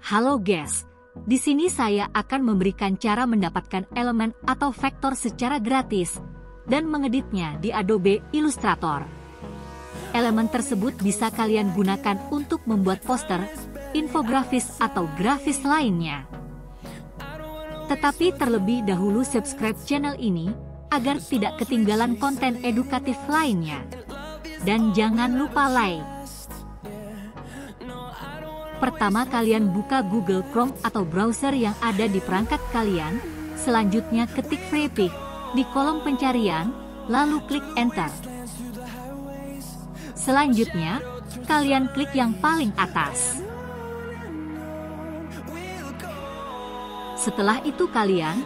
Halo guys, di sini saya akan memberikan cara mendapatkan elemen atau vektor secara gratis dan mengeditnya di Adobe Illustrator. Elemen tersebut bisa kalian gunakan untuk membuat poster, infografis atau grafis lainnya. Tetapi terlebih dahulu subscribe channel ini agar tidak ketinggalan konten edukatif lainnya. Dan jangan lupa like. Pertama kalian buka Google Chrome atau browser yang ada di perangkat kalian, selanjutnya ketik Freepik di kolom pencarian, lalu klik Enter. Selanjutnya, kalian klik yang paling atas. Setelah itu kalian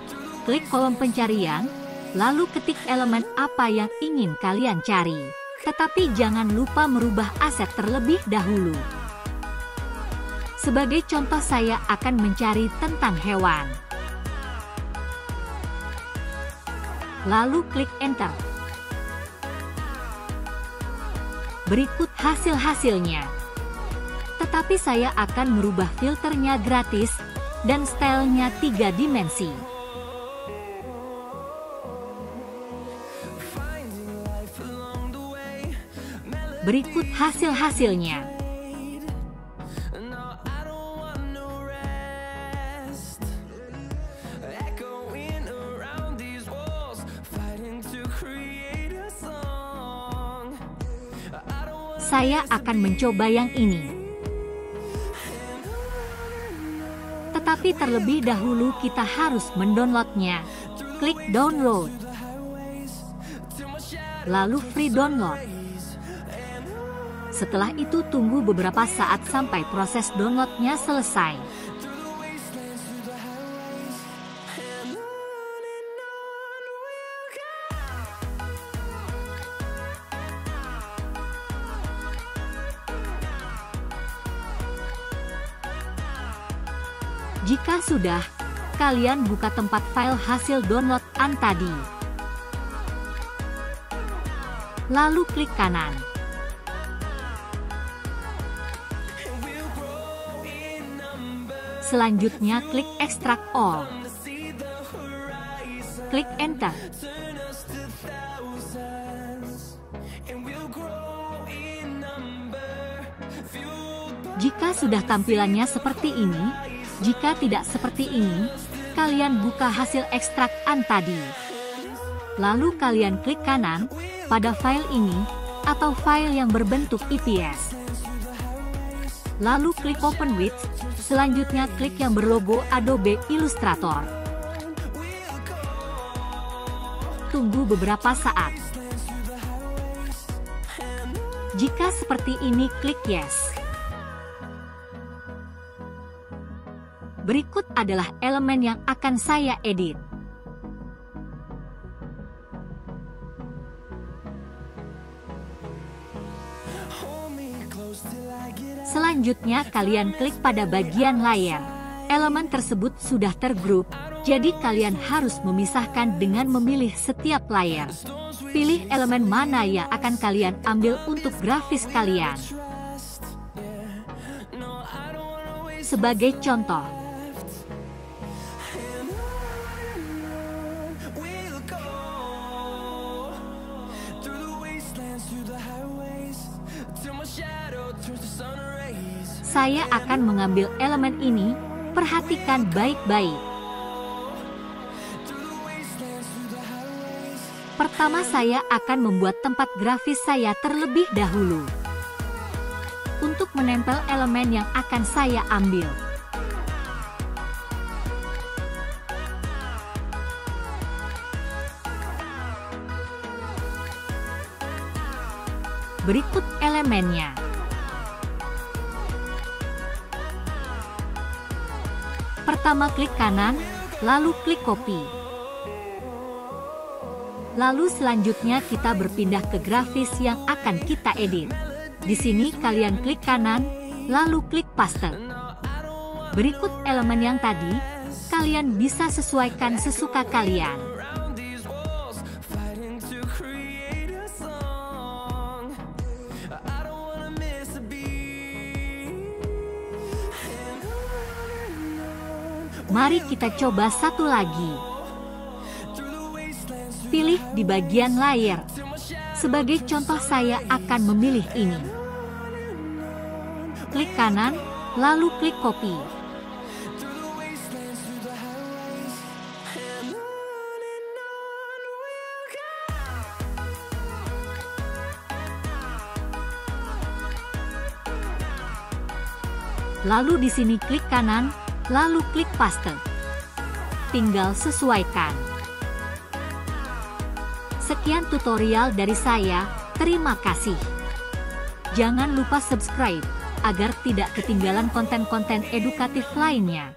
klik kolom pencarian, lalu ketik elemen apa yang ingin kalian cari. Tetapi jangan lupa merubah aset terlebih dahulu. Sebagai contoh saya akan mencari tentang hewan. Lalu klik Enter. Berikut hasil-hasilnya. Tetapi saya akan merubah filternya gratis dan stylenya tiga dimensi. Berikut hasil-hasilnya. Saya akan mencoba yang ini. Tetapi terlebih dahulu kita harus mendownloadnya. Klik download. Lalu free download. Setelah itu tunggu beberapa saat sampai proses downloadnya selesai. Jika sudah, kalian buka tempat file hasil download an tadi. Lalu klik kanan. Selanjutnya klik extract all. Klik enter. Jika sudah tampilannya seperti ini, jika tidak seperti ini, kalian buka hasil ekstrak an tadi. Lalu kalian klik kanan pada file ini atau file yang berbentuk EPS. Lalu klik Open With, selanjutnya klik yang berlogo Adobe Illustrator. Tunggu beberapa saat. Jika seperti ini klik Yes. Berikut adalah elemen yang akan saya edit. Selanjutnya kalian klik pada bagian layar. Elemen tersebut sudah tergrup, jadi kalian harus memisahkan dengan memilih setiap layar. Pilih elemen mana yang akan kalian ambil untuk grafis kalian. Sebagai contoh, Saya akan mengambil elemen ini, perhatikan baik-baik. Pertama saya akan membuat tempat grafis saya terlebih dahulu. Untuk menempel elemen yang akan saya ambil. Berikut elemennya. Pertama klik kanan, lalu klik copy. Lalu selanjutnya kita berpindah ke grafis yang akan kita edit. Di sini kalian klik kanan, lalu klik paste. Berikut elemen yang tadi, kalian bisa sesuaikan sesuka kalian. Mari kita coba satu lagi. Pilih di bagian layar. Sebagai contoh saya akan memilih ini. Klik kanan, lalu klik copy. Lalu di sini klik kanan, lalu klik paste. Tinggal sesuaikan. Sekian tutorial dari saya, terima kasih. Jangan lupa subscribe, agar tidak ketinggalan konten-konten edukatif lainnya.